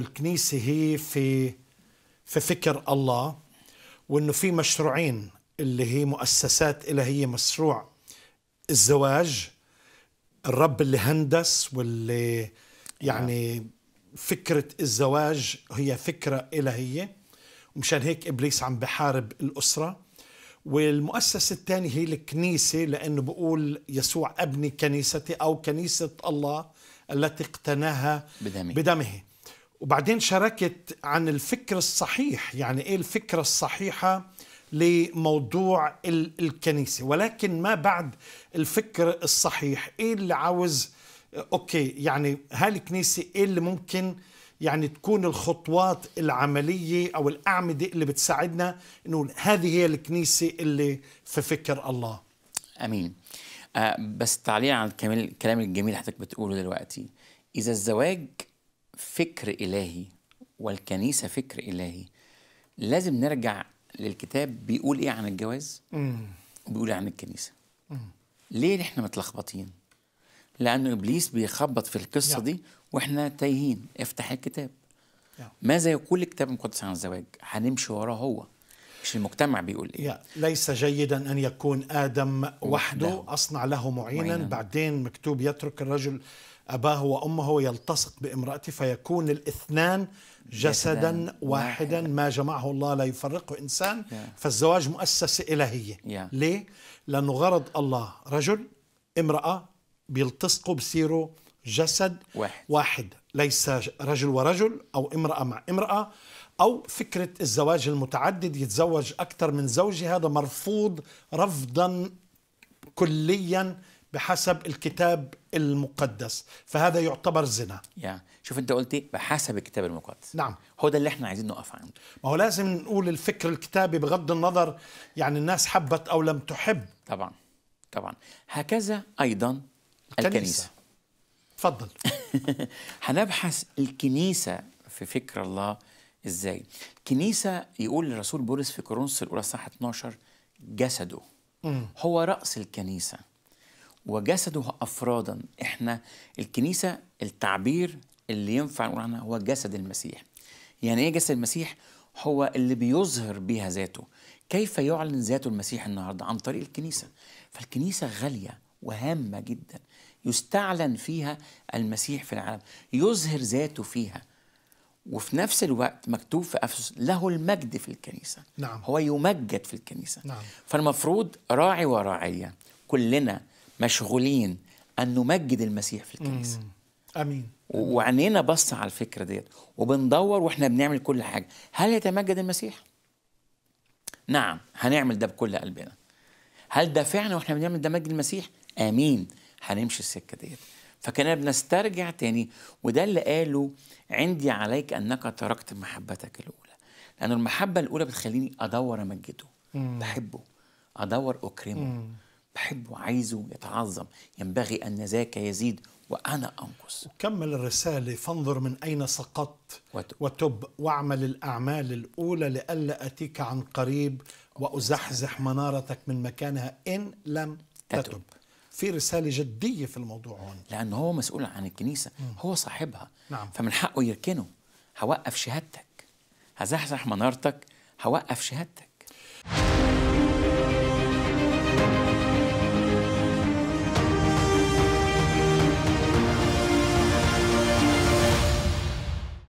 الكنيسة هي في في فكر الله وإنه في مشروعين اللي هي مؤسسات إلهية مشروع الزواج الرب اللي هندس واللي يعني فكرة الزواج هي فكرة إلهية ومشان هيك إبليس عم بحارب الأسرة. والمؤسسة الثانية هي الكنيسة لأنه بقول يسوع أبني كنيستي أو كنيسة الله التي اقتناها بدمه. بدمه. وبعدين شاركت عن الفكر الصحيح يعني إيه الفكرة الصحيحة لموضوع ال- الكنيسة؟ ولكن ما بعد الفكر الصحيح إيه اللي عاوز أوكي يعني هالكنيسة إيه اللي ممكن يعني تكون الخطوات العملية أو الأعمدة اللي بتساعدنا انه هذه هي الكنيسة اللي في فكر الله؟ آمين. آه بس تعليق على الكلام الجميل اللي حضرتك بتقوله دلوقتي. إذا الزواج فكر إلهي والكنيسة فكر إلهي لازم نرجع للكتاب بيقول إيه عن الجواز؟ وبيقول إيه عن الكنيسة. ليه إحنا متلخبطين؟ لأنه إبليس بيخبط في القصة يا. دي وإحنا تايهين. افتح الكتاب. ماذا يقول الكتاب المقدس عن الزواج؟ هنمشي وراه هو مش المجتمع بيقول إيه. ليس جيدا أن يكون آدم وحده وحده. أصنع له معينا. معيناً. بعدين مكتوب يترك الرجل أباه وأمه ويلتصق بامرأته فيكون الاثنان جسدا واحدا. ما جمعه الله لا يفرقه إنسان. فالزواج مؤسسة إلهية. ليه؟ لأنه غرض الله رجل امرأة بيلتصقوا بصيروا جسد واحد. واحد ليس رجل ورجل أو امرأة مع امرأة أو فكرة الزواج المتعدد يتزوج أكثر من زوجة هذا مرفوض رفضا كليا بحسب الكتاب المقدس فهذا يعتبر زنا. يا شوف انت قلت إيه؟ بحسب الكتاب المقدس. نعم. هو ده اللي إحنا عايزين نقف عنده ما هو لازم نقول الفكر الكتابي بغض النظر يعني الناس حبت أو لم تحب. طبعا طبعا. هكذا أيضا الكنيسة. تفضل. هنبحث الكنيسة في فكر الله إزاي. كنيسة يقول الرسول بولس في كورنثوس الأولى صح 12 جسده. هو رأس الكنيسة. وجسده أفرادا. إحنا الكنيسة التعبير اللي ينفع نقول عنها هو جسد المسيح. يعني إيه جسد المسيح؟ هو اللي بيظهر بها ذاته. كيف يعلن ذاته المسيح النهارده؟ عن طريق الكنيسة. فالكنيسة غالية وهامة جدا. يستعلن فيها المسيح في العالم. يظهر ذاته فيها. وفي نفس الوقت مكتوب في أفسس له المجد في الكنيسة. نعم. هو يمجد في الكنيسة. نعم. فالمفروض راعي وراعية. كلنا مشغولين أن نمجد المسيح في الكنيسة. أمين. و- وعينينا بص على الفكرة ديت وبندور وإحنا بنعمل كل حاجة. هل يتمجد المسيح؟ نعم هنعمل ده بكل قلبنا. هل ده فعلا وإحنا بنعمل ده مجد المسيح؟ آمين هنمشي السكة ديت. فكنا بنسترجع تاني وده اللي قاله عندي عليك أنك تركت محبتك الأولى. لأن المحبة الأولى بتخليني أدور أمجده بحبه أدور أكرمه. بحبه عايزه يتعظم. ينبغي أن ذاك يزيد وأنا أنقص. كمل الرسالة فانظر من أين سقطت وتب. وتب واعمل الأعمال الأولى لئلا أتيك عن قريب وأزحزح منارتك من مكانها إن لم تتب, تتب. في رسالة جدية في الموضوع هون. لأن هو مسؤول عن الكنيسة. هو صاحبها. نعم. فمن حقه يركنه. هوقف شهادتك. هزحزح منارتك. هوقف شهادتك.